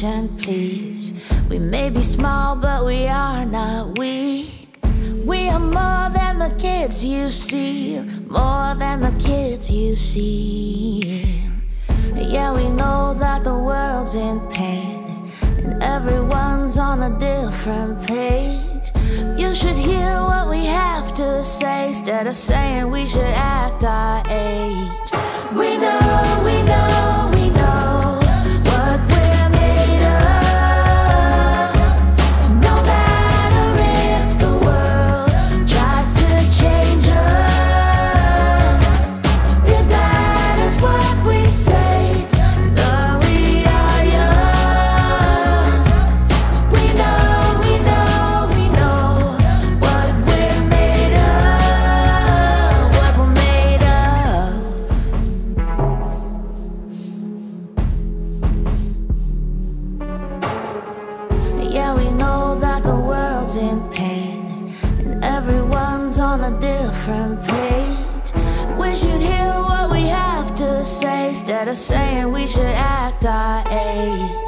attention, please. We may be small, but we are not weak. We are more than the kids you see, more than the kids you see. Yeah, we know that the world's in pain, and everyone's on a different page. You should hear what we have to say instead of saying we should act our age. We know, we know, different page. We should hear what we have to say instead of saying we should act our age.